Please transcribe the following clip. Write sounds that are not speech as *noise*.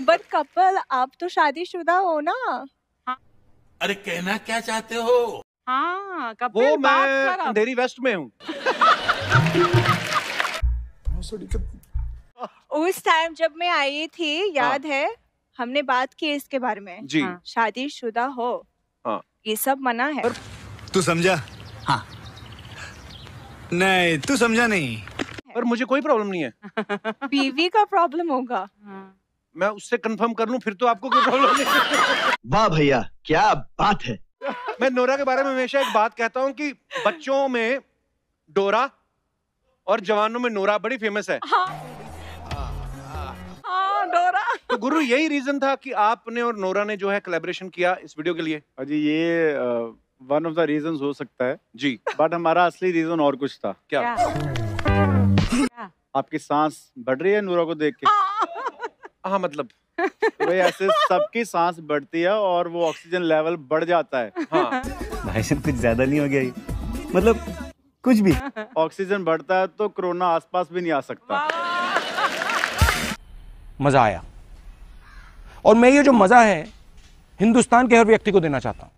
But couple आप तो शादीशुदा हो ना। अरे कहना क्या चाहते हो? हाँ वो कपिल बात मैं अंधेरी वेस्ट में हूँ। *laughs* उस टाइम जब मैं आई थी याद हाँ। है? हमने बात की इसके बारे में। जी। हाँ। शादीशुदा हो। हाँ। ये सब मना है। तू समझा? हाँ। नहीं तू समझा नहीं। पर मुझे कोई प्रॉब्लम नहीं है। *laughs* बीवी का प्रॉब्लम होगा। हाँ। मैं उससे कंफर्म कर लूँ फिर तो आपको कोई प्रॉब्लम नहीं। वाह भैया क्या बात है। मैं नोरा के बारे में हमेशा एक बात कहता हूँ कि बच्चों में डोरा और जवानों में नोरा बड़ी फ़ेमस है। हाँ। हाँ डोरा। तो गुरु यही रीजन था कि आपने और नोरा ने जो है कोलैबोरेशन किया इस वीडियो के लिए। अजी ये वन ऑफ़ द रीजंस हो सकता है। जी। बट हमारा असली रीजन और कुछ था। क्या? क्या? आपकी सांस बढ़ रही है नूरा को देख के? हाँ मतलब। *laughs* तो भाई ऐसे सबकी सांस बढ़ती है और वो ऑक्सीजन लेवल बढ़ जाता है। हाँ। भाई साहब कुछ ज़्यादा नहीं हो गया ये। मतलब कुछ भी। ऑक्सीजन बढ़ता है तो कोरोना आसपास भी नहीं आ सकता। मज़ा आया। और मैं ये जो मज़ा है हिंदुस्तान के हर व्यक्ति को देना चाहता हूँ।